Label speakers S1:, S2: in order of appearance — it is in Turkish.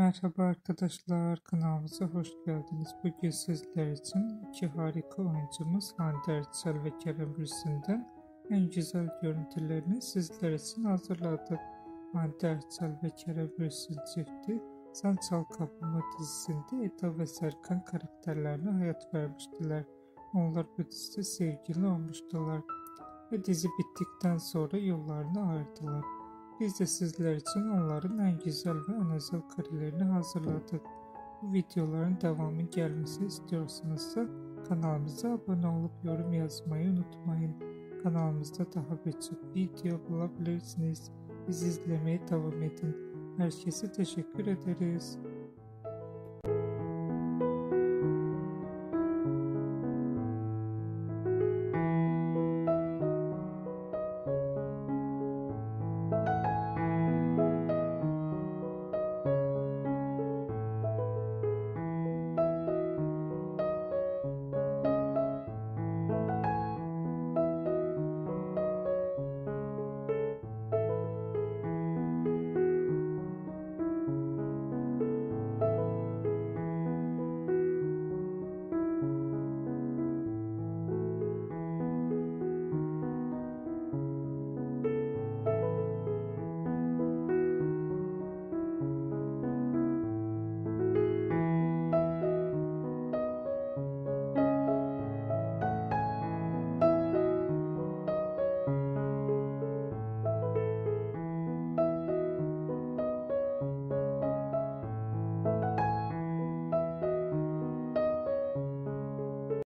S1: Merhaba arkadaşlar, kanalımıza hoş geldiniz. Bugün sizler için iki harika oyuncumuz Hande Erçel ve Kerem Bürsin'den en güzel görüntülerini sizler için hazırladık. Hande Erçel ve Kerem Bürsin çifti Sen Kapımı dizisinde Eda ve Serkan karakterlerine hayat vermiştiler. Onlar bu dizide sevgili olmuştular ve dizi bittikten sonra yollarını ayırdılar. Biz de sizler için onların en güzel ve en özel karelerini hazırladık. Bu videoların devamı gelmesi istiyorsanız da kanalımıza abone olup yorum yazmayı unutmayın. Kanalımızda daha birçok video bulabilirsiniz. Bizi izlemeye devam edin. Herkese teşekkür ederiz.